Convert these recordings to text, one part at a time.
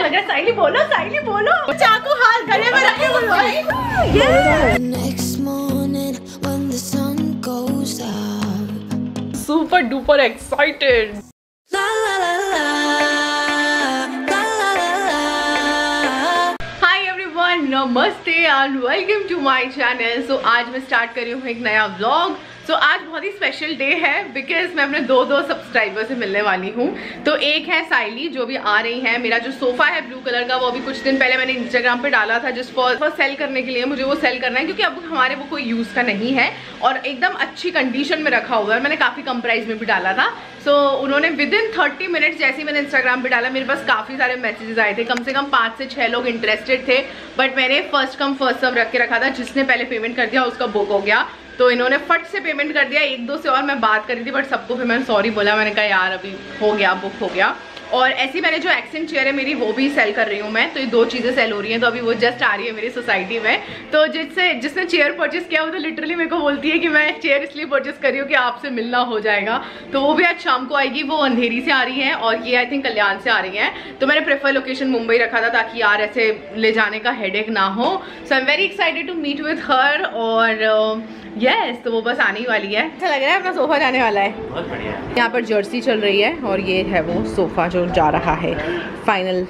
कैसा लग रहा है साइली बोलो साइली बोलो। चाकू हाथ गले में रखे. सुपर डुपर एक्साइटेड नमस्ते and welcome to my channel so आज मैं स्टार्ट कर रही हूँ एक नया व्लॉग सो so, आज बहुत ही स्पेशल डे है बिकॉज़ मैं अपने दो दो सब्सक्राइबर से मिलने वाली हूँ। तो एक है साइली जो भी आ रही है। मेरा जो सोफा है ब्लू कलर का वो अभी कुछ दिन पहले मैंने इंस्टाग्राम पे डाला था जिस फॉर सेल करने के लिए। मुझे वो सेल करना है क्योंकि अब हमारे वो कोई यूज़ का नहीं है और एकदम अच्छी कंडीशन में रखा हुआ है मैंने काफ़ी कम प्राइस में भी डाला था। सो so, उन्होंने विद इन थर्टी मिनट्स जैसे ही मैंने इंस्टाग्राम पे डाला मेरे पास काफ़ी सारे मैसेजेस आए थे। कम से कम पाँच से छः लोग इंटरेस्टेड थे बट मैंने फ़र्स्ट कम फ़र्स्ट सब रख के रखा था। जिसने पहले पेमेंट कर दिया उसका बुक हो गया। तो इन्होंने फट से पेमेंट कर दिया, एक दो से और मैं बात करी थी बट सबको फिर मैंने सॉरी बोला, मैंने कहा, यार, अभी हो गया बुक हो गया. और ऐसी मैंने जो एक्सेंट चेयर है, मेरी वो भी सेल कर रही हूँ मैं तो ये दो चीज़ें सेल हो रही हैं तो अभी वो जस्ट आ रही है मेरी सोसाइटी में। तो जिससे, जिसने चेयर परचेस किया वो तो लिटरली मेरे को बोलती है कि मैं चेयर इसलिए परचेस कर रही हूँ कि आपसे मिलना हो जाएगा। तो वो भी आज शाम को आएगी, वो अंधेरी से आ रही है और ये आई थिंक कल्याण से आ रही है। तो मैंने प्रेफर लोकेशन मुंबई रखा था ताकि यार ऐसे ले जाने का हेडेक ना हो। So I am very excited to meet with her और यस yes, तो वो बस आने ही वाली है। अच्छा लग रहा है अपना सोफा जाने वाला है। बहुत बढ़िया। है यहाँ पर जर्सी चल रही है और ये है वो सोफा जो जा रहा है। Final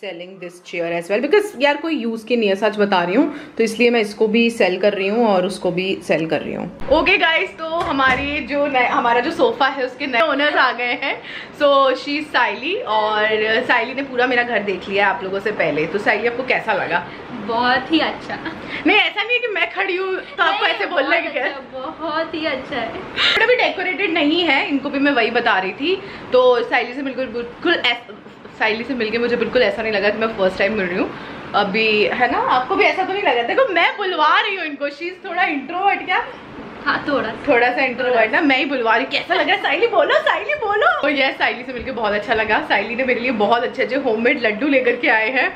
selling this chair as well because यार कोई यूज़ की नहीं है सच बता रही हूँ। तो इसलिए मैं इसको भी सेल कर रही हूँ और उसको भी सेल कर रही हूँ। ओके गाइस तो हमारी जो हमारा जो सोफा है उसके नए ओनर्स आ गए हैं। सो शी साइली और साइली ने पूरा मेरा घर देख लिया आप लोगों से पहले। तो साइली आपको कैसा लगा? बहुत ही अच्छा। नहीं ऐसा नहीं है कि मैं खड़ी हूँ तो आपको ऐसे बोलना है कि क्या अच्छा, बहुत ही अच्छा है। अभी डेकोरेटेड नहीं है इनको भी मैं वही बता रही थी। तो साइली से बिल्कुल बिल्कुल ऐस- साइली से मिलके मुझे बिल्कुल ऐसा नहीं लगा कि मैं फ़र्स्ट टाइम मिल रही हूँ। अभी है ना? आपको भी ऐसा तो नहीं लगा देखो मैं बुलवा रही हूँ इनको। शीज थोड़ा इंट्रोवर्ट क्या? हाँ थोड़ा। थोड़ा सा इंट्रोवर्ट ना? मैं ही बुलवा रही कैसा लग रहा है? साइली बोलो साइली बोलो। तो यस साइली से मिलके बहुत अच्छा लगा। साइली ने मेरे लिए बहुत अच्छे अच्छे होममेड लड्डू लेकर के आए हैं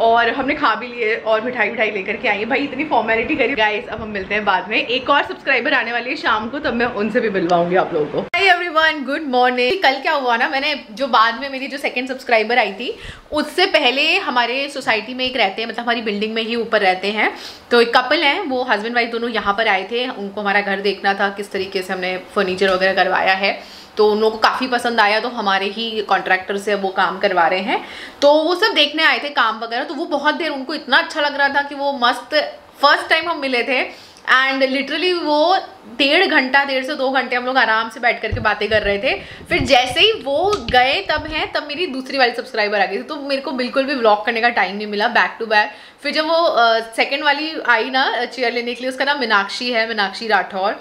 और हमने खा भी लिए और मिठाई मिठाई लेकर के आई है। भाई इतनी फॉर्मेलिटी करी। गाइस अब हम मिलते हैं बाद में। एक और सब्सक्राइबर आने वाली है शाम को तब मैं उनसे भी मिलवाऊँगी आप लोगों को। एवरीवन गुड मॉर्निंग कल क्या हुआ ना, मैंने जो बाद में मेरी जो सेकंड सब्सक्राइबर आई थी, उससे पहले हमारे सोसाइटी में एक रहते हैं मतलब हमारी बिल्डिंग में ही ऊपर रहते हैं। तो एक कपल हैं, वो हस्बैंड वाइफ दोनों यहाँ पर आए थे। उनको हमारा घर देखना था, किस तरीके से हमने फर्नीचर वगैरह करवाया है। तो उन लोगों को काफ़ी पसंद आया तो हमारे ही कॉन्ट्रैक्टर से वो काम करवा रहे हैं। तो वो सब देखने आए थे काम वगैरह तो वो बहुत देर उनको इतना अच्छा लग रहा था कि वो मस्त फ़र्स्ट टाइम हम मिले थे। एंड लिटरली वो डेढ़ घंटा, डेढ़ से दो घंटे हम लोग आराम से बैठ करके बातें कर रहे थे। फिर जैसे ही वो गए, तब हैं, तब मेरी दूसरी वाली सब्सक्राइबर आ गई थी। तो मेरे को बिल्कुल भी व्लॉग करने का टाइम नहीं मिला बैक टू बैक फिर जब वो सेकेंड वाली आई ना चेयर लेने के लिए, उसका नाम मीनाक्षी है, Meenakshi Rathore.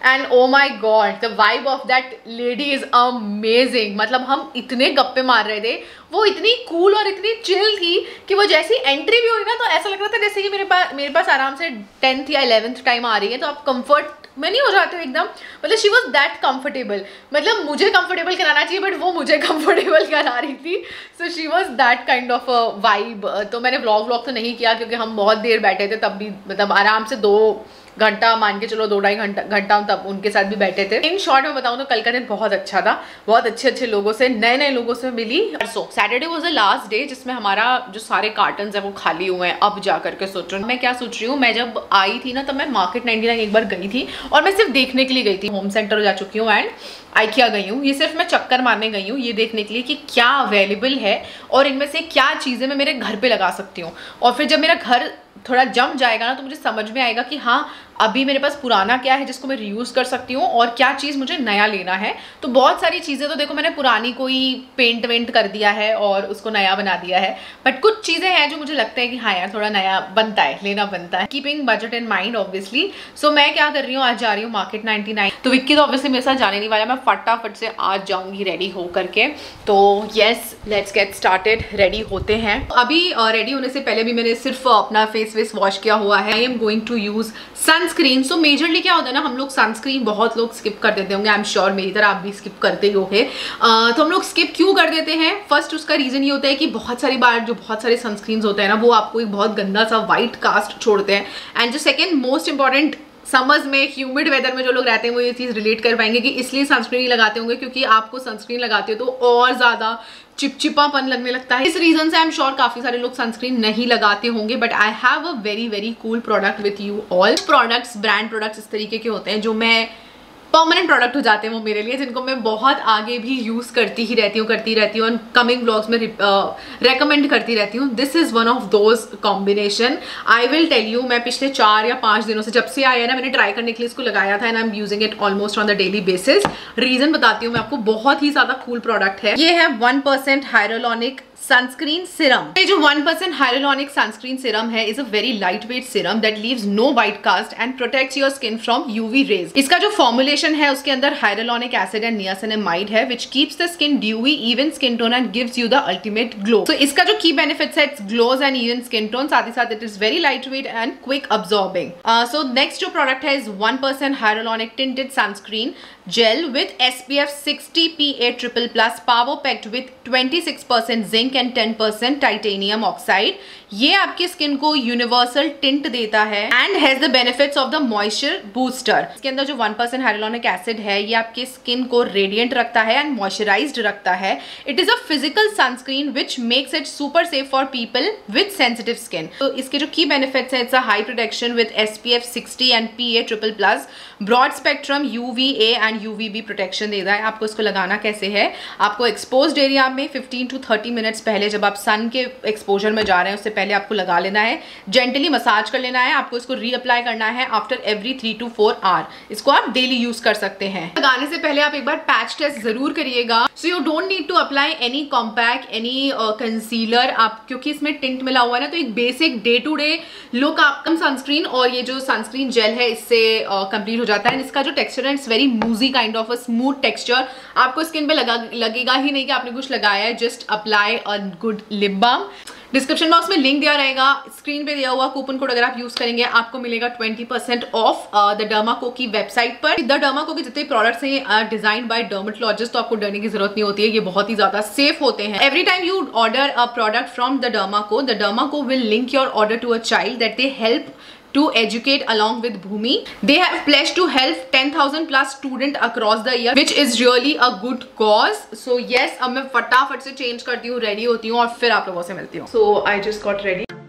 And oh my god the vibe of that lady is amazing मतलब हम इतने गप्पे मार रहे थे। वो इतनी कूल और इतनी चिल थी कि वो जैसी एंट्री भी हुई ना तो ऐसा लग रहा था जैसे कि मेरे पास मेरे पास आराम से टेंथ या इलेवेंथ टाइम आ रही है तो आप कंफर्ट में नहीं हो जाते हो एकदम। मतलब शी वॉज़ दैट कंफर्टेबल मतलब मुझे कंफर्टेबल कराना चाहिए बट वो मुझे कंफर्टेबल करा रही थी। So she was that kind of vibe तो मैंने व्लॉग व्लॉग तो नहीं किया, क्योंकि हम बहुत देर बैठे थे, तब भी मतलब आराम से दो घंटा मान के चलो, दो ढाई घंटा घंटा तब उनके साथ भी बैठे थे। इन शॉर्ट में बताऊँ तो कल का दिन बहुत अच्छा था। बहुत अच्छे अच्छे लोगों से नए नए लोगों से मिली। So Saturday was the last day जिसमें हमारा जो सारे कार्टन है वो खाली हुए हैं। अब जा करके सोच। रही हूँ मैं क्या सोच रही हूँ, मैं जब आई थी ना, तब मैं मार्केट नाइनटी एक बार गई थी और मैं सिर्फ़ देखने के लिए गई थी। होम सेंटर जा चुकी हूँ एंड आइकिया गई हूँ। ये सिर्फ़ मैं चक्कर मारने गई हूँ, ये देखने के लिए कि क्या अवेलेबल है और इनमें से क्या चीज़ें मैं मेरे घर पे लगा सकती हूँ। और फिर जब मेरा घर थोड़ा जम जाएगा ना तो मुझे समझ में आएगा कि हाँ अभी मेरे पास पुराना क्या है जिसको मैं रीयूज़ कर सकती हूँ और क्या चीज़ मुझे नया लेना है? तो बहुत सारी चीज़ें तो देखो, मैंने पुरानी कोई पेंट वेंट कर दिया है और उसको नया बना दिया है। बट कुछ चीज़ें हैं जो मुझे लगता है कि हाँ यार, थोड़ा नया बनता है, लेना बनता है। Keeping budget in mind obviously so मैं क्या कर रही हूँ, आज जा रही हूँ मार्केट नाइनटी तो विक्की तो ऑब्वियसली मेरे साथ जाने नहीं वाला मैं फटाफट से आज जाऊँगी रेडी हो करके। तो yes let's get started ready होते हैं। अभी रेडी होने से पहले भी मैंने सिर्फ़ अपना फेस वेस वॉश किया हुआ है। I am going to use sunscreen so majorly क्या होता है ना, हम लोग सनस्क्रीन बहुत लोग स्किप कर देते होंगे आई एम श्योर मेरी तरह आप भी स्किप करते ही होंगे। तो हम लोग स्किप क्यों कर देते हैं? फ़र्स्ट उसका रीज़न ये होता है कि बहुत सारी बार जो बहुत सारे सनस्क्रीन होते हैं ना, वो आपको एक बहुत गंदा सा वाइट कास्ट छोड़ते हैं। एंड जो सेकेंड मोस्ट इंपॉर्टेंट समर्स में ह्यूमिड वेदर में जो लोग रहते हैं, वो ये चीज़ रिलेट कर पाएँगे कि इसलिए सनस्क्रीन लगाते होंगे, क्योंकि आपको सनस्क्रीन लगाते हो तो और ज़्यादा चिपचिपापन लगने लगता है। इस रीजन से आई एम श्योर काफ़ी सारे लोग सनस्क्रीन नहीं लगाते होंगे but I have a very very cool product with you all products brand products इस तरीके के होते हैं, जो मैं परमानेंट प्रोडक्ट हो जाते हैं वो मेरे लिए जिनको मैं बहुत आगे भी यूज़ करती ही रहती हूँ करती रहती हूँ कमिंग ब्लॉग्स में रेकमेंड uh, करती रहती हूँ। This is one of those combination I will tell you मैं पिछले चार या पाँच दिनों से जब से आया ना मैंने ट्राई करने के लिए इसको लगाया था and I am using it almost on the daily basis reason बताती हूँ मैं आपको बहुत ही ज़्यादा कूल प्रोडक्ट है। ये है one percent hyaluronic sunscreen serum ये जो one percent hyaluronic sunscreen serum है is a very lightweight serum that leaves no white cast and protects your skin from UV rays इसका जो फॉर्मुलेशन है, उसके अंदर हाइलोनिक एसिड एंड नियासिनामाइड है which keeps the skin dewy even skin tone and gives you the ultimate glow तो इसका जो की बेनिफिट्स है it's glows and even skin tone साथ ही साथ it is very lightweight and quick absorbing so next जो प्रोडक्ट है is one percent hyaluronic tinted sunscreen gel with SPF 60 PA triple plus power packed with 26% zinc and 10% titanium oxide ये आपकी skin को universal tint देता है and has the benefits of the moisture booster इसके अंदर जो one percent hyaluronic acid है, ये आपकी स्किन को रेडियंट रखता है एंड मॉइस्चराइज रखता है. It is a physical sunscreen which makes it super safe for people with sensitive skin तो इसके जो की बेनिफिट्स है it's a high protection with S P F sixty and P A triple plus broad spectrum U V A and U V B protection देता है. आपको इसको लगाना कैसे है? आपको एक्सपोज एरिया में फिफ्टीन टू थर्टी मिनट्स पहले जब आप सन के एक्सपोजर में जा रहे हैं, उससे पहले आपको लगा लेना है जेंटली मसाज कर लेना है आपको इसको रीअप्लाई करना है after every three to four hour इसको आप डेली यूज़ कर सकते हैं। लगाने से पहले आप एक बार पैच टेस्ट ज़रूर करिएगा। So you don't need to apply any compact any concealer आप क्योंकि इसमें टिंट मिला हुआ है ना तो एक basic day to day look आपका सनस्क्रीन और ये जो सनस्क्रीन जेल है इससे कंप्लीट uh, हो जाता है। इसका जो टेक्सचर है it's very moussy kind of a smooth texture आपको स्किन पे लगा लगेगा ही नहीं कि आपने कुछ लगाया है। Just apply a good lip balm description box में लिंक दिया रहेगा स्क्रीन पे दिया हुआ कूपन कोड अगर आप यूज़ करेंगे, आपको मिलेगा 20% percent off the Derma Co की वेबसाइट पर। द डर्माको के जितने प्रोडक्ट्स हैं डिज़ाइन बाय डर्मेटोलॉजिस्ट तो आपको डरने की ज़रूरत नहीं होती है, ये बहुत ही ज़्यादा सेफ़ होते हैं। Every time you order a product from the Derma Co the Derma Co will link your order to a child that they help to educate along with Bhumi. They have pledged to help 10,000 plus student across the year which is really a good cause. So yes, अब मैं फटाफट से change करती हूँ, ready होती हूँ और फिर आप लोगों से मिलती हूँ. So I just got ready.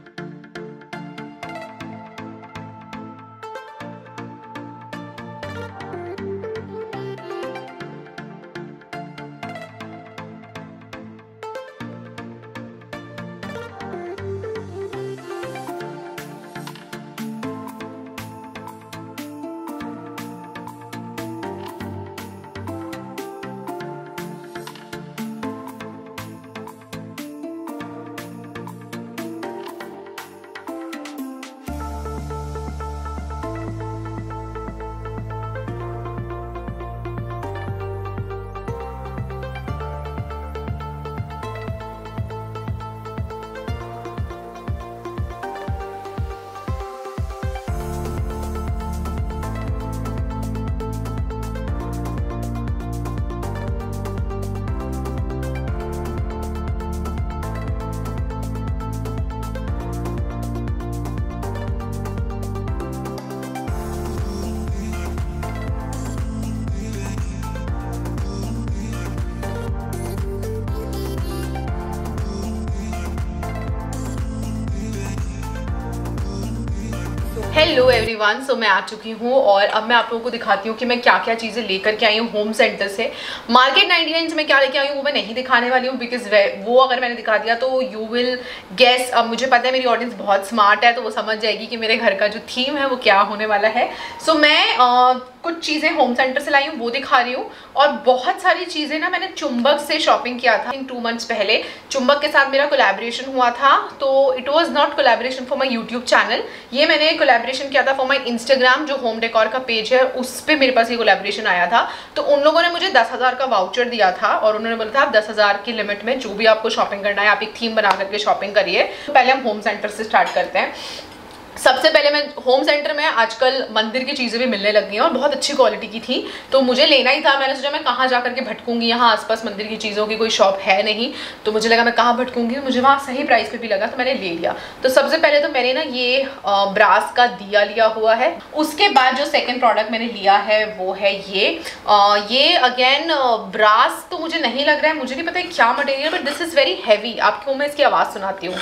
Hello everyone so मैं आ चुकी हूँ और अब मैं आप लोगों को दिखाती हूँ कि मैं क्या क्या चीज़ें लेकर के आई हूँ होम सेंटर से। मार्केट 99 से मैं क्या लेके आई हूँ वो मैं नहीं दिखाने वाली हूँ बिकॉज़ वो अगर मैंने दिखा दिया तो यू विल गेस अब मुझे पता है मेरी ऑडियंस बहुत स्मार्ट है तो वो समझ जाएगी कि मेरे घर का जो थीम है वो क्या होने वाला है। सो so, मैं आ, कुछ चीज़ें होम सेंटर से लाई हूँ, वो दिखा रही हूँ। और बहुत सारी चीज़ें ना मैंने चुंबक से शॉपिंग किया था इन टू मंथ्स पहले। चुंबक के साथ मेरा कोलेबोरेशन हुआ था तो it was not collaboration for my YouTube channel ये मैंने कोलेबोरेशन किया था फॉर माई इंस्टाग्राम जो होम डेकोर का पेज है, उस पर मेरे पास ये कोलेबोरेशन आया था। तो उन लोगों ने मुझे दस हज़ार का वाउचर दिया था और उन्होंने बोला था, आप दस हज़ार की लिमिट में जो भी आपको शॉपिंग करना है, आप एक थीम बना करके शॉपिंग करिए। तो पहले हम होम सेंटर से स्टार्ट करते हैं। सबसे पहले मैं होम सेंटर में आजकल मंदिर की चीज़ें भी मिलने लग गई हैं और बहुत अच्छी क्वालिटी की थी। तो मुझे लेना ही था। मैंने सोचा मैं कहाँ जा करके भटकूँगी? यहाँ आसपास मंदिर की चीज़ों की कोई शॉप है नहीं। तो मुझे लगा मैं कहाँ भटकूँगी? मुझे वहाँ सही प्राइस पे भी लगा तो मैंने ले लिया। तो सबसे पहले तो मैंने ना ये ब्रास का दिया लिया हुआ है। उसके बाद जो सेकेंड प्रोडक्ट मैंने लिया है वो है ये। ये अगेन ब्रास तो मुझे नहीं लग रहा है। मुझे नहीं पता क्या material but this is very heavy आपको मैं इसकी आवाज़ सुनाती हूँ।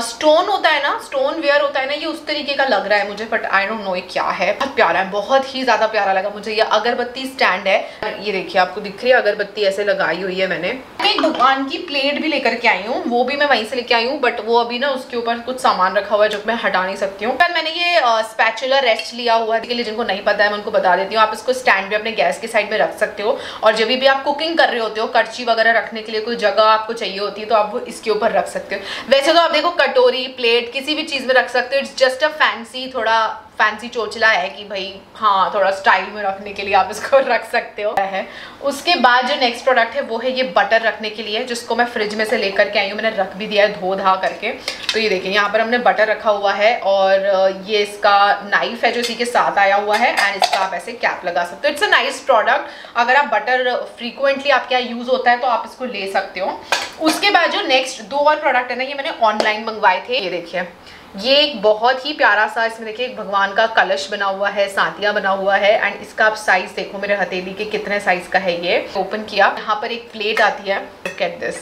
स्टोन uh, होता है ना स्टोन वेयर होता है ना ये उस तरीके का लग रहा है मुझे बट आई डोंट नो ये क्या है। बहुत प्यारा है बहुत ही ज़्यादा प्यारा लगा मुझे। ये अगरबत्ती स्टैंड है। ये देखिए आपको दिख रही है अगरबत्ती ऐसे लगाई हुई है मैंने। एक दुकान की प्लेट भी लेकर के आई हूँ वो भी मैं वहीं से लेके आई हूँ बट वो अभी ना उसके ऊपर कुछ सामान रखा हुआ है जो मैं हटा नहीं सकती हूँ। पर मैंने ये स्पैचुलर रेस्ट लिया हुआ है जिनको नहीं पता है मैं उनको बता देती हूँ। आप इसको स्टैंड भी अपने गैस के साइड में रख सकते हो और जब भी आप कुकिंग कर रहे होते हो कर्ची वगैरह रखने के लिए कोई जगह आपको चाहिए होती है तो आप इसके ऊपर रख सकते हो। वैसे तो आप देखो कटोरी प्लेट किसी भी चीज़ में रख सकते हो। इट्स जस्ट अ फैंसी थोड़ा फैंसी चोचला है कि भाई हाँ थोड़ा स्टाइल में रखने के लिए आप इसको रख सकते हो। है। उसके बाद जो नेक्स्ट प्रोडक्ट है, वो है ये बटर रखने के लिए, जिसको मैं फ्रिज में से लेकर के आई हूँ। मैंने रख भी दिया है धो धा करके। तो ये देखिए, यहाँ पर हमने बटर रखा हुआ है और ये इसका नाइफ है जो इसी के साथ आया हुआ है एंड इसका आप ऐसे कैप लगा सकते हो। इट्स अ नाइस प्रोडक्ट अगर आप बटर फ्रीक्वेंटली आपके यहाँ यूज़ होता है तो आप इसको ले सकते हो। उसके बाद जो नेक्स्ट दो और प्रोडक्ट है ना, ये मैंने ऑनलाइन मंगवाए थे। ये देखिए। ये एक बहुत ही प्यारा सा इसमें देखिए, एक भगवान का कलश बना हुआ है सातिया बना हुआ है एंड इसका आप साइज़ देखो मेरे हथेली के कितने साइज़ का है ये। ओपन किया। यहाँ पर एक प्लेट आती है। दिस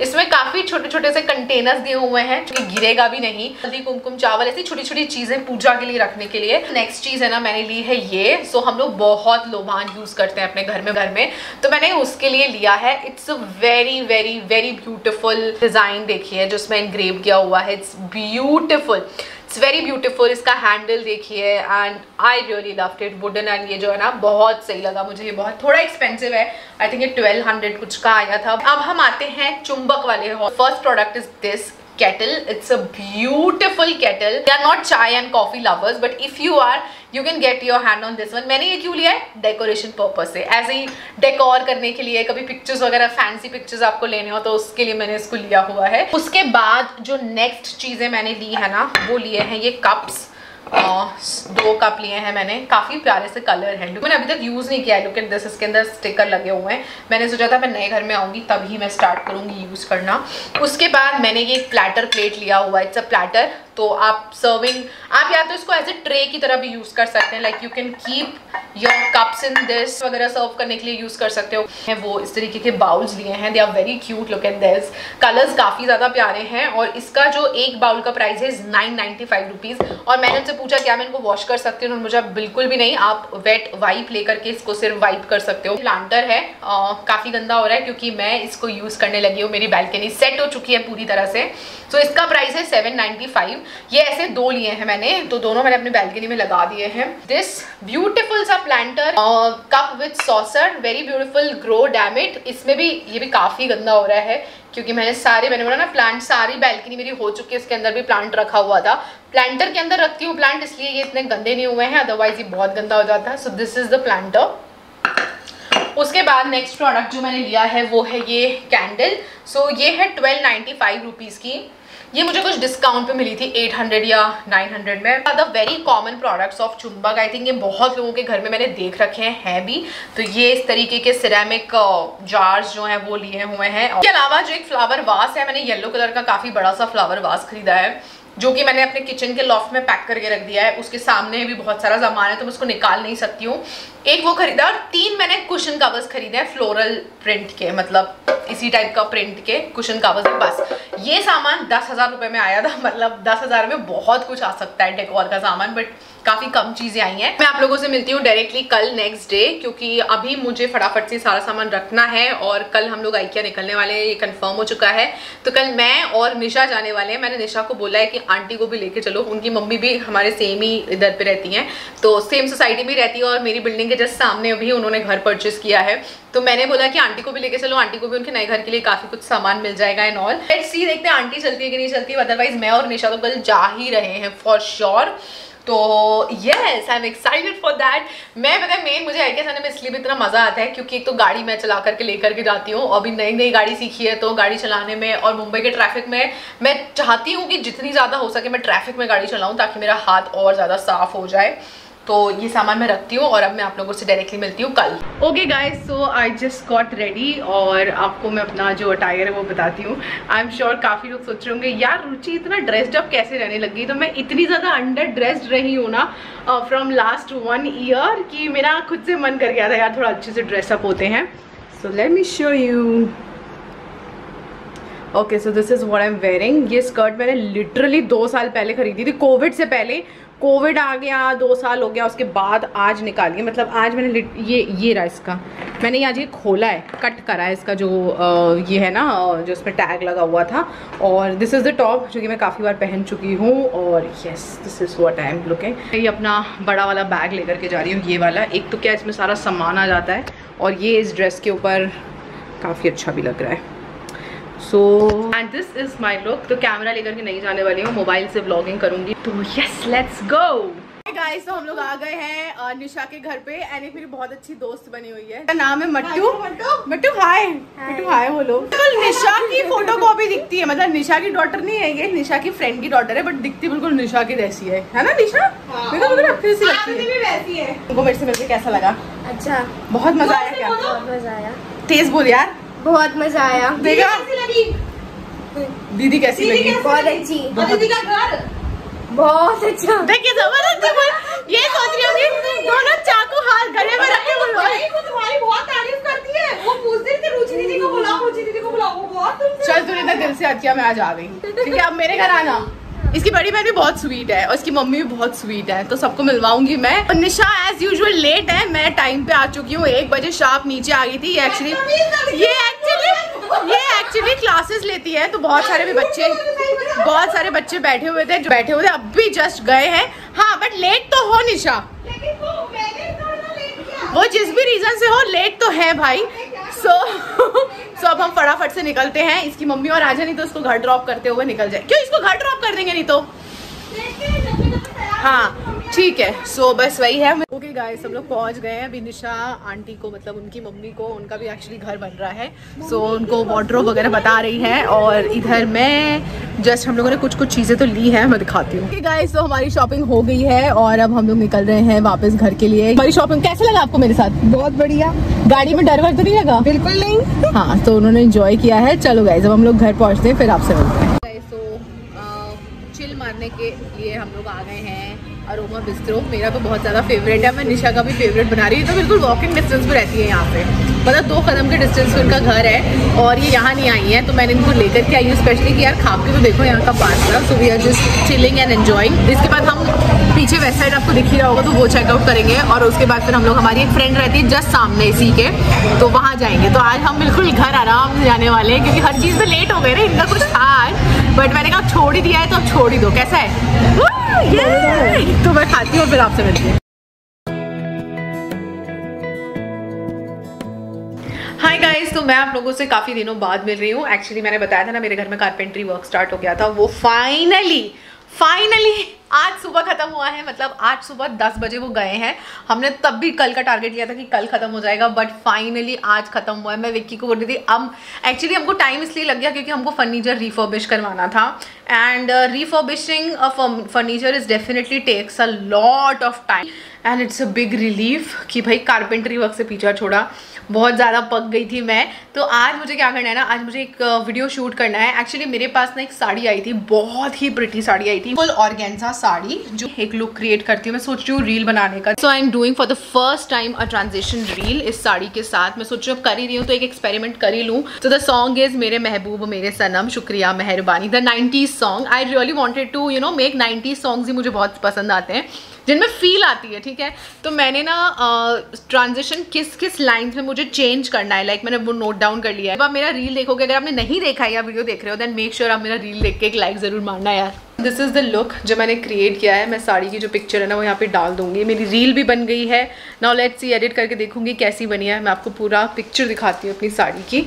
इसमें काफ़ी छोटे छोटे से कंटेनर्स दिए हुए हैं, जो गिरेगा भी नहीं। हल्दी, कुमकुम, चावल, ऐसी छोटी छोटी चीज़ें पूजा के लिए रखने के लिए। नेक्स्ट चीज़ है ना, मैंने ली है ये। सो हम लोग बहुत लोभान यूज़ करते हैं अपने घर में घर में। तो मैंने उसके लिए लिया है। It's a very very very beautiful design देखिए जो उसमें इनग्रेव किया हुआ है। It's beautiful it's very beautiful इसका हैंडल देखिए and I really loved it wooden and ये जो है ना, बहुत सही लगा मुझे, ये बहुत, थोड़ा एक्सपेंसिव है. आई थिंक ये ट्वेल्व हंड्रेड कुछ का आया था. अब हम आते हैं चुंबक वाले first product is this kettle. It's a beautiful kettle. They are not chai and coffee lovers, but if you are you can get your hand on this one मैंने ये क्यों लिया है? डेकोरेशन पर्पज से. ऐसे ही डेकोर करने के लिए, कभी पिक्चर्स वगैरह फैंसी पिक्चर्स आपको लेने हो तो उसके लिए मैंने इसको लिया हुआ है। उसके बाद जो नेक्स्ट चीज़ें मैंने ली है ना, वो लिए हैं ये कप्स दो कप लिए हैं मैंने। काफ़ी प्यारे से कलर हैं। मैंने अभी तक यूज़ नहीं किया है। लुक एट दिस इसके अंदर स्टिकर लगे हुए हैं। मैंने सोचा था मैं नए घर में आऊँगी, तभी मैं स्टार्ट करूँगी यूज़ करना। उसके बाद मैंने ये एक प्लेटर प्लेट लिया हुआ है। इट्स अ प्लेटर तो आप सर्विंग आप या तो इसको एज ए ट्रे की तरह भी यूज़ कर सकते हैं like you can keep your cups in this वगैरह सर्व करने के लिए यूज़ कर सकते हो। वो इस तरीके के बाउल्स लिए हैं they are very cute look at this colours काफ़ी ज़्यादा प्यारे हैं और इसका जो एक बाउल का प्राइस है नाइन नाइन्टी फाइव रुपीज़ और मैंने उनसे पूछा क्या मैं इनको वॉश कर सकती हूँ? मुझे बिल्कुल भी नहीं आप वेट वाइप लेकर के इसको सिर्फ़ वाइप कर सकते हो। प्लांटर है काफ़ी गंदा हो रहा है क्योंकि मैं इसको यूज़ करने लगी हूँ मेरी बैल्कनी सेट हो चुकी है पूरी तरह से। सो so, इसका प्राइस है सेवन नाइन्टी फाइव ये ऐसे दो लिए हैं मैंने तो दोनों मैंने अपनी बैल्कनी में लगा दिए हैं। दिस ब्यूटिफुल सा planter cup with saucer very beautiful grow dammit इसमें भी ये भी काफ़ी गंदा हो रहा है क्योंकि मैंने सारे मैंने बोला ना प्लांट सारी बैल्कनी मेरी हो चुकी है इसके अंदर भी प्लांट रखा हुआ था। प्लांटर के अंदर रखती हूँ प्लांट इसलिए ये इतने गंदे नहीं हुए हैं अदरवाइज़ ये बहुत गंदा हो जाता है। So this is the planter उसके बाद नेक्स्ट प्रोडक्ट जो मैंने लिया है वो है ये कैंडल सो so, ये है ट्वेल्व नाइन्टी फाइव रुपीज़ की। ये मुझे कुछ डिस्काउंट पे मिली थी 800 या 900 में। The very common products of Chumbak I think ये बहुत लोगों के घर में मैंने देख रखे हैं है भी। तो ये इस तरीके के सिरेमिक जार्स uh, जो हैं वो लिए हुए हैं। इसके अलावा जो एक फ्लावर वास है मैंने येलो कलर का काफ़ी बड़ा सा फ्लावर वास खरीदा है। जो कि मैंने अपने किचन के लॉफ्ट में पैक करके रख दिया है, उसके सामने भी बहुत सारा सामान है तो मैं उसको निकाल नहीं सकती हूँ। एक वो खरीदा और तीन मैंने कुशन कवर्स खरीदे हैं फ्लोरल प्रिंट के मतलब इसी टाइप का प्रिंट के कुशन कवर्स बस। ये सामान दस हज़ार रुपये में आया था मतलब दस हज़ार में बहुत कुछ आ सकता है डेकोर का सामान बट काफ़ी कम चीज़ें आई हैं। मैं आप लोगों से मिलती हूँ डायरेक्टली कल नेक्स्ट डे क्योंकि अभी मुझे फटाफट से सारा सामान रखना है और कल हम लोग आइकिया निकलने वाले हैं, ये कंफर्म हो चुका है। तो कल मैं और निशा जाने वाले हैं। मैंने निशा को बोला है कि आंटी को भी लेके चलो। उनकी मम्मी भी हमारे सेम ही इधर पे रहती हैं। तो सेम सोसाइटी में रहती है और मेरी बिल्डिंग के जस्ट सामने भी उन्होंने घर परचेज किया है। तो मैंने बोला कि आंटी को भी लेके चलो। आंटी को भी उनके नए घर के लिए काफ़ी कुछ सामान मिल जाएगा एंड ऑल लेट्स सी देखते हैं आंटी चलती है कि नहीं चलती अदरवाइज़ मैं और निशा तो कल जा ही रहे हैं फॉर श्योर तो yes I am excited for that मैं, पता मेन मुझे आइडिया जाने में इसलिए भी इतना मज़ा आता है क्योंकि एक तो गाड़ी मैं चला करके लेकर के जाती हूँ अभी नई नई गाड़ी सीखी है तो गाड़ी चलाने में और मुंबई के ट्रैफ़िक में मैं चाहती हूँ कि जितनी ज़्यादा हो सके मैं ट्रैफ़िक में गाड़ी चलाऊँ ताकि मेरा हाथ और ज़्यादा साफ़ हो जाए। तो ये सामान मैं रखती हूँ और अब मैं आप लोगों से डायरेक्टली मिलती हूँ कल। Okay guys so I just got ready और आपको मैं अपना जो अटायर है वो बताती हूँ। आई एम श्योर काफ़ी लोग सोच रहे होंगे, यार, रुचि इतना ड्रेस्ड अप कैसे रहने लगी तो मैं इतनी ज़्यादा अंडर ड्रेस्ड रही हूँ ना फ्रॉम लास्ट वन ईयर कि मेरा खुद से मन कर गया था, यार, थोड़ा अच्छे से ड्रेसअप होते हैं। So let me show you okay so this is what I am wearing ये स्कर्ट मैंने लिटरली दो साल पहले खरीदी थी कोविड से पहले। कोविड आ गया, दो साल हो गया, उसके बाद आज निकाली मतलब आज मैंने ये ये रहा इसका। मैंने आज ये खोला है, कट करा है इसका जो ये है ना जो इसमें टैग लगा हुआ था। और दिस इज़ द टॉप जो कि मैं काफ़ी बार पहन चुकी हूँ। और yes this is what I am looking ये अपना बड़ा वाला बैग लेकर के जा रही हूँ, ये वाला। एक तो क्या इसमें सारा सामान आ जाता है, और ये इस ड्रेस के ऊपर काफ़ी अच्छा भी लग रहा है। So and this is my look तो कैमरा लेकर के नहीं जाने वाली हूँ मोबाइल से ब्लॉगिंग करूँगी। तो यस लेट्स गो गाइस तो हम लोग आ गए हैं निशा के घर पे एंड एक मेरी बहुत अच्छी दोस्त बनी हुई है। नाम है मट्टू। मट्टू हाय मट्टू हाय बोलो। तो निशा की फ़ोटो कॉपी दिखती है मतलब निशा की डॉटर नहीं है ये निशा की फ्रेंड की डॉटर है बट दिखती बिल्कुल निशा की जैसी है। है ना निशा? हाँ। मेरे को बिल्कुल अच्छी सी लगती है। मेरे से मिलकर कैसा लगा? अच्छा। बहुत मज़ा आया क्या बहुत मज़ा आया तेज बोल यार। बहुत मज़ा आया। देखा दीदी कैसी लगी? बहुत अच्छी। दीदी का घर? बहुत अच्छा। देखिए ज़बरदस्ती बोल ये सोच रही होगी दोनों चाकू हाथ गले में रख बोलो वो तुम्हारी बहुत तारीफ़ करती है। वो पूछ रही थी रुचि दीदी को बुलाओ रुचि दीदी को बुलाओ वो बहुत चल तूने इतना दिल से अच्छा मैं आज आ गई। ठीक है अब मेरे घर आना। इसकी बड़ी बहन भी बहुत स्वीट है और इसकी मम्मी भी बहुत स्वीट है तो सबको मिलवाऊँगी मैं। और निशा एज यूजुअल लेट है मैं टाइम पे आ चुकी हूँ। एक बजे शार्प नीचे आ गई थी ये एक्चुअली ये एक्चुअली ये एक्चुअली क्लासेस लेती है तो बहुत सारे भी बच्चे बहुत सारे बच्चे बैठे हुए थे जो बैठे हुए थे अब भी जस्ट गए हैं। हाँ बट लेट तो हो निशा। वो जिस भी रीजन से हो लेट तो है भाई। सो सो अब हम फटाफट से निकलते हैं। इसकी मम्मी और आजा नहीं तो उसको घर ड्रॉप करते हुए निकल जाए। क्यों? इसको घर ड्रॉप कर देंगे नहीं तो। हाँ ठीक है सो so, बस वही है। ओके okay गाइस सब लोग पहुँच गए हैं अभी निशा आंटी को मतलब उनकी मम्मी को। उनका भी एक्चुअली घर बन रहा है। सो so, उनको वार्ड्रोब वगैरह बता रही है और इधर मैं जस्ट हम लोगों ने कुछ कुछ चीज़ें तो ली हैं मैं दिखाती हूँ। ओके गाइस तो हमारी शॉपिंग हो गई है और अब हम लोग निकल रहे हैं वापस घर के लिए। हमारी शॉपिंग कैसे लगा आपको मेरे साथ? बहुत बढ़िया। गाड़ी में डर वर तो नहीं लगा? बिल्कुल नहीं। हाँ तो उन्होंने इंजॉय किया है। चलो गाइज़ अब हम लोग घर पहुँचते हैं फिर आपसे मिलते हैं। चिल मारने के लिए हम लोग आ गए हैं। अरोमा बिस्त्रो, मेरा तो बहुत ज़्यादा फेवरेट है, मैं निशा का भी फेवरेट बना रही हूँ। तो बिल्कुल वॉकिंग डिस्टेंस पे रहती है यहाँ पे। मतलब दो कदम के डिस्टेंस पे उनका घर है और ये यहाँ नहीं आई है तो मैंने इनको लेकर के आई हूँ स्पेशली कि यार खा के तो देखो यहाँ का pasta so we are just chilling and enjoying इसके बाद हम पीछे वेस्ट साइड आपको दिख ही रहा होगा तो वो चेकआउट करेंगे और उसके बाद फिर हम लोग, हमारी एक फ्रेंड रहती है जस्ट सामने इसी के तो वहाँ जाएँगे। तो आज हम बिल्कुल घर आराम से जाने वाले हैं, क्योंकि हर चीज़ में लेट हो गए ना इनका कुछ था बट मैंने कहा छोड़ ही दिया है तो अब छोड़ ही दो। कैसा है? तो मैं खाती हूँ फिर आपसे मिलती हूँ। हाय गाइस तो मैं आप लोगों से काफ़ी दिनों बाद मिल रही हूँ। एक्चुअली मैंने बताया था ना मेरे घर में कारपेंट्री वर्क स्टार्ट हो गया था। वो फाइनली फाइनली आज सुबह खत्म हुआ है मतलब आज सुबह 10 बजे वो गए हैं। हमने तब भी कल का टारगेट लिया था कि कल खत्म हो जाएगा बट फाइनली आज खत्म हुआ है। मैं विक्की को बोल रही थी, अब एक्चुअली हमको टाइम इसलिए लग गया क्योंकि हमको फर्नीचर रिफर्बिश करवाना था। And refurbishing furniture is definitely takes a lot of time and it's a big relief कि भाई कारपेंटरी वर्क से पीछा छोड़ा। बहुत ज़्यादा पक गई थी मैं। तो आज मुझे क्या करना है ना, आज मुझे एक वीडियो शूट करना है। एक्चुअली मेरे पास ना एक साड़ी आई थी, बहुत ही प्रिटी साड़ी आई थी। फुल ऑर्गेन्जा साड़ी, जो एक लुक क्रिएट करती हूँ। मैं सोच रही हूँ रील बनाने का। So I am doing for the first time a transaction reel इस साड़ी के साथ। मैं सोच रही हूँ कर ही रही हूँ तो एक एक्सपेरिमेंट कर ही लूँ। तो द सॉन्ग इज़ मेरे महबूब, मेरे सनम, शुक्रिया, मेहरबानी। The nineties song I really wanted to you know make nineties songs ही मुझे बहुत पसंद आते हैं। जिनमें फील आती है, ठीक है? तो मैंने ना ट्रांजिशन किस किस लाइन्स में मुझे चेंज करना है? लाइक मैंने वो नोट डाउन कर लिया है। आप मेरा रील देखोगे, अगर आपने नहीं देखा है या वीडियो देख रहे हो देन मेक श्योर आप मेरा रील देख के एक लाइक ज़रूर मारना यार। दिस इज़ द लुक जो मैंने क्रिएट किया है। मैं साड़ी की जो पिक्चर है ना, वो यहाँ पे डाल दूँगी। मेरी रील भी बन गई है। नाउ लेट्स सी एडिट करके देखूँगी कैसी बनी है। मैं आपको पूरा पिक्चर दिखाती हूँ अपनी साड़ी की।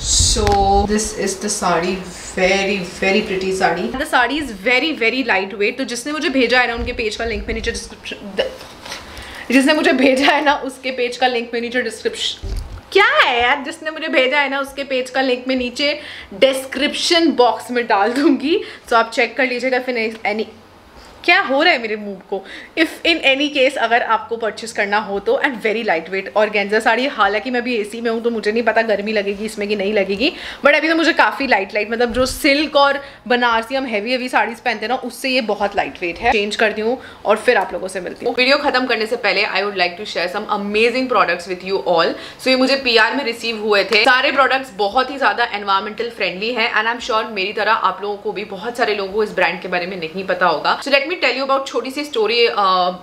So, this is the sari very very pretty sari the sari is very very lightweight. तो जिसने मुझे भेजा है ना उनके पेज का लिंक में नीचे डिस्क्रिप्शन जिसने मुझे भेजा है ना उसके पेज का लिंक में नीचे डिस्क्रिप्शन क्या है यार? जिसने मुझे भेजा है ना उसके पेज का लिंक में नीचे डिस्क्रिप्शन बॉक्स में डाल दूँगी। तो आप चेक कर लीजिएगा फिर एनी क्या हो रहा है मेरे मूव को? इफ़ इन एनी केस अगर आपको परचेस करना हो तो एंड वेरी लाइट वेट और गेंजा साड़ी, हालाँकि मैं भी एसी में हूँ तो मुझे नहीं पता गर्मी लगेगी इसमें कि नहीं लगेगी बट अभी तो मुझे काफ़ी लाइट लाइट मतलब जो सिल्क और बनारसी हम हैवी हैवी साड़ीज पहनते हैं ना, उससे ये बहुत लाइट वेट है। चेंज करती हूँ और फिर आप लोगों से मिलती हूँ। वीडियो खत्म करने से पहले I would like to share some amazing products with you all so ये मुझे पीआर में रिसीव हुए थे। सारे प्रोडक्ट्स बहुत ही ज़्यादा एनवायरमेंटल फ्रेंडली है एंड आई एम श्योर मेरी तरह आप लोगों को भी बहुत सारे लोगों को इस ब्रांड के बारे में नहीं पता होगा। So let me tell you about छोटी सी स्टोरी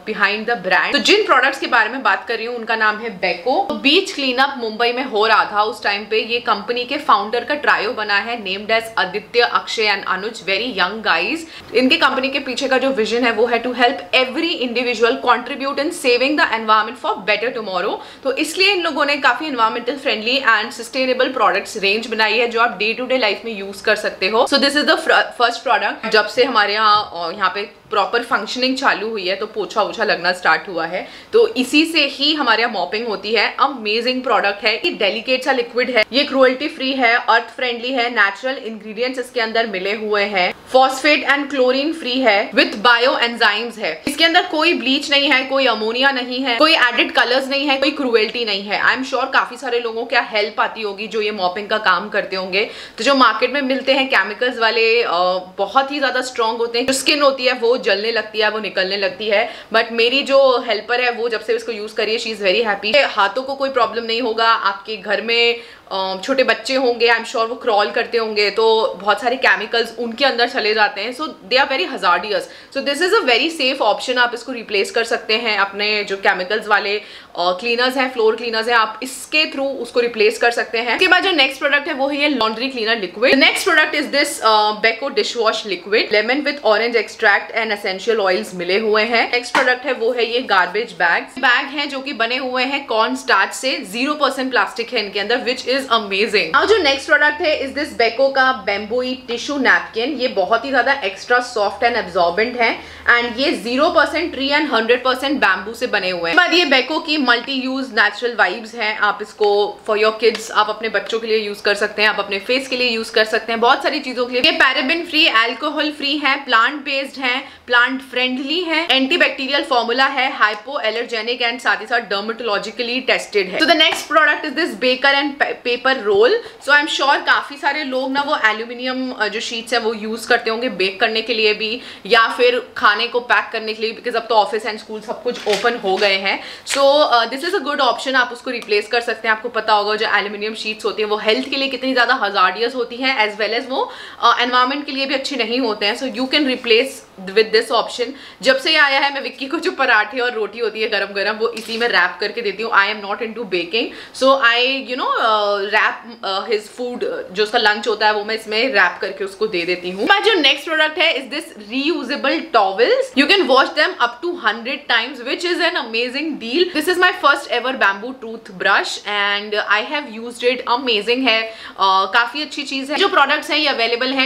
बिहाइंड द ब्रांड तो जिन प्रोडक्ट्स के बारे में बात कर रही हूँ, उनका नाम है बेको तो बीच क्लीन अप मुंबई में हो रहा था उस टाइम पे। ये कंपनी के फाउंडर का ट्रायो बना है named as Aditya Akshay and Anuj very young guys इनके कंपनी के पीछे का जो विजन है, वो है to help every individual contribute in saving the environment for better tomorrow तो इसलिए इन लोगों ने काफ़ी environmental friendly and sustainable products range बनाई है, जो आप डे टू डे लाइफ में यूज़ कर सकते हो। So this is the first product जब से हमारे यहाँ यहाँ पे प्रॉपर फंक्शनिंग चालू हुई है तो पोछा ओछा लगना स्टार्ट हुआ है। तो इसी से ही हमारे यहाँ मॉपिंग होती है। अमेजिंग प्रोडक्ट है। ये डेलिकेट सा लिक्विड है। ये क्रुअल्टी फ्री है अर्थ फ्रेंडली है नेचुरल इंग्रेडिएंट्स इसके अंदर मिले हुए हैं। फॉस्फेट एंड क्लोरीन फ्री है। विथ बायो एंजाइम्स है। इसके अंदर कोई ब्लीच नहीं है, कोई अमोनिया नहीं है, कोई एडिड कलर्स नहीं है, कोई क्रुएल्टी नहीं है। आई एम श्योर काफ़ी सारे लोगों को हेल्प आती होगी जो ये मॉपिंग का काम करते होंगे। तो जो मार्केट में मिलते हैं केमिकल्स वाले बहुत ही ज़्यादा स्ट्रॉन्ग होते हैं। जो स्किन होती है, वो जलने लगती है, वो निकलने लगती है। बट मेरी जो हेल्पर है, वो जब से इसको यूज़ करिए शी इज़ वेरी हैप्पी हाथों को कोई प्रॉब्लम नहीं होगा, आपके घर में छोटे बच्चे होंगे आई एम श्योर वो क्रॉल करते होंगे तो बहुत सारे केमिकल्स उनके अंदर चले जाते हैं। So they are very hazardous so this is a very safe option आप इसको रिप्लेस कर सकते हैं अपने जो केमिकल्स वाले क्लीनर्स हैं फ्लोर क्लीनर्स हैं, आप इसके थ्रू उसको रिप्लेस कर सकते हैं। उसके बाद जो नेक्स्ट प्रोडक्ट है, वो है laundry cleaner liquid next product is this Beco dish wash liquid lemon with orange extract and essential oils मिले हुए हैं। नेक्स्ट प्रोडक्ट है, वो है ये गार्बेज बैग बैग है जो कि बने हुए हैं कॉर्न स्टार्च से ज़ीरो प्लास्टिक है इनके अंदर विच इज़ अमेजिंग नाउ जो नेक्स्ट प्रोडक्ट है इज़ दिस बेको का बेम्बोई टिश्यू नैपकिन ये बहुत ही ज़्यादा एक्स्ट्रा सॉफ्ट एंड एब्जॉर्बेंट है एंड ये zero percent tree and hundred percent bamboo से बने हुए हैं। ये बेको की मल्टी यूज़ नेचुरल वाइब्स हैं। आप इसको फॉर योर किड्स आप अपने बच्चों के लिए यूज़ कर सकते हैं, आप अपने फेस के लिए यूज़ कर सकते हैं। बहुत सारी चीज़ों के लिए। ये पैराबिन फ्री एल्कोहल फ्री है प्लांट बेस्ड है प्लांट फ्रेंडली है एंटीबैक्टीरियल फॉर्मूला है हाइपो एलर्जेनिक एंड साथ ही साथ डर्मेटोलॉजिकली टेस्टेड है। तो the next product is this baker and paper roll so I am sure काफ़ी सारे लोग ना वो एल्यूमिनियम जो शीट्स है वो यूज़ करते होंगे बेक करने के लिए भी या फिर खाने को पैक करने के लिए बिकॉज़ अब तो ऑफ़िस एंड स्कूल सब कुछ ओपन हो गए हैं। So this is a good option आप उसको रिप्लेस कर सकते हैं। आपको पता होगा जो एल्यूमिनियम शीट्स होती है वो हेल्थ के लिए कितनी ज़्यादा हजार्डियस होती हैं एज वेल एज वो एनवायरमेंट uh, के लिए भी अच्छे नहीं होते हैं। So you can replace with this option जब से आया है मैं विक्की को जो पराठे और रोटी होती है गरम गरम वो इसी में रैप करके देती हूँ। I am not into baking so I you know wrap his food जो उसका लंच होता है वो मैं इसमें रैप करके उसको दे देती हूँ। जो नेक्स्ट प्रोडक्ट है is this reusable towels you can wash them up to hundred times which is an amazing deal this is my first ever bamboo toothbrush and I have use it amazing है। Uh, काफ़ी अच्छी चीज़ है। जो products हैं ये available है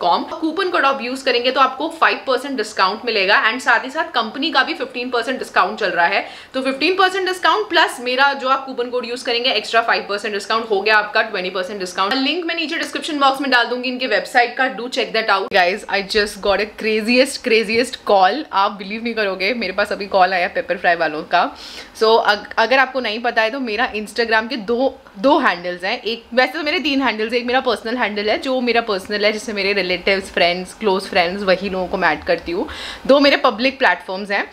com coupon code आप use करेंगे तो आपको 5% डिस्काउंट मिलेगा एंड साथ ही साथ कंपनी का भी 15% डिस्काउंट चल रहा है। तो 15% डिस्काउंट प्लस मेरा जो आप कूपन कोड यूज़ करेंगे एक्स्ट्रा 5% डिस्काउंट हो गया आपका 20% डिस्काउंट लिंक मैं नीचे डिस्क्रिप्शन बॉक्स में डाल दूँगी इनके वेबसाइट का do check that out guys I just got a craziest craziest call आप बिलीव नहीं करोगे मेरे पास अभी कॉल आया पेपर फ्राई वालों का. सो so, अग, अगर आपको नहीं पता है तो मेरा इंस्टाग्राम के दो दो हैंडल्स हैं. एक वैसे तो मेरे तीन हैंडल्स हैं. एक मेरा पर्सनल हैंडल है जो मेरा पर्सनल है जिससे मेरे रिलेटिव्स फ्रेंड्स क्लोज फ्रेंड्स वही लोगों को मैं ऐड करती हूँ. दो मेरे पब्लिक प्लेटफॉर्म्स हैं.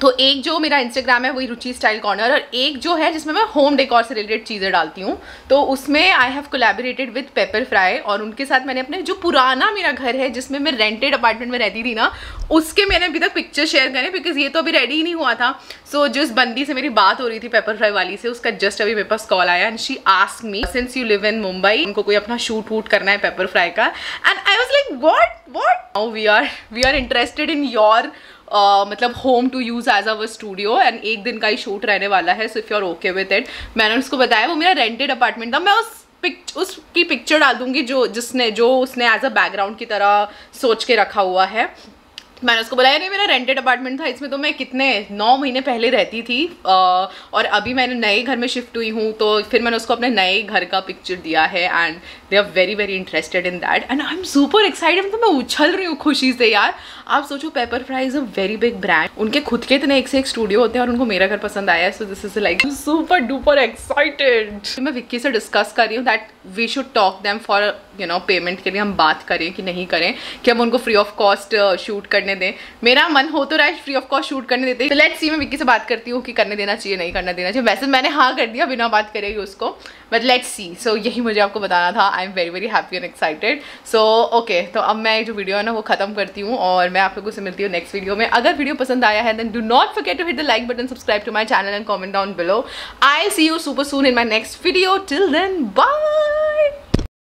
तो एक जो मेरा इंस्टाग्राम है वही रुचि स्टाइल कॉर्नर और एक जो है जिसमें मैं होम डेकोर से रिलेटेड चीज़ें डालती हूँ तो उसमें I have collaborated with Pepperfry और उनके साथ मैंने अपने जो पुराना मेरा घर है जिसमें मैं रेंटेड अपार्टमेंट में रहती थी ना उसके मैंने अभी तक पिक्चर शेयर करे बिकॉज़ ये तो अभी रेडी ही नहीं हुआ था। सो so, जिस बंदी से मेरी बात हो रही थी पेपर फ्राई वाली से उसका जस्ट अभी मेरे पास कॉल आया and she ask me since you live in Mumbai उनको कोई अपना शूट वूट करना है पेपर फ्राई का। And I was like what what we are we are interested in your मतलब home to use as our studio and एक दिन का ही शूट रहने वाला है so if you are okay with it मैंने उसको बताया, वो मेरा रेंटेड अपार्टमेंट था। मैं उस पिक उसकी पिक्चर डाल दूँगी जो जिसने, जो उसने एज अ बैकग्राउंड की तरह सोच के रखा हुआ है। मैंने उसको बोला नहीं मेरा रेंटेड अपार्टमेंट था इसमें तो मैं कितने नौ महीने पहले रहती थी आ, और अभी मैंने नए घर में शिफ्ट हुई हूँ तो फिर मैंने उसको अपने नए घर का पिक्चर दिया है and they are very very interested in that and I am super excited तो मैं उछल रही हूँ खुशी से यार। आप सोचो Pepperfry is a very big brand उनके खुद के इतने एक से एक स्टूडियो होते हैं और उनको मेरा घर पसंद आया so this is like super duper excited मैं विक्की से डिस्कस कर रही हूँ that we should talk them for you know payment के लिए हम बात करें कि नहीं करें, कि हम उनको फ्री ऑफ़ कॉस्ट शूट करने दें। मेरा मन हो तो रहा है फ्री ऑफ़ कॉस्ट शूट करने देते। तो लेट्स सी मैं विक्की से बात करती हूँ कि करने देना चाहिए, नहीं करना देना चाहिए। वैसे मैंने हाँ कर दिया, बिना बात करेगी उसको। बट लेट्स सी सो यही मुझे आपको बताना था। I am very very happy and excited so okay तो अब मैं जो वीडियो है ना, वो खत्म करती हूँ और मैं आप लोगों से मिलती हूँ नेक्स्ट वीडियो में। अगर वीडियो पसंद आया है then do not forget to hit the like button subscribe to my channel and comment down below I see you super soon in my next video till then bye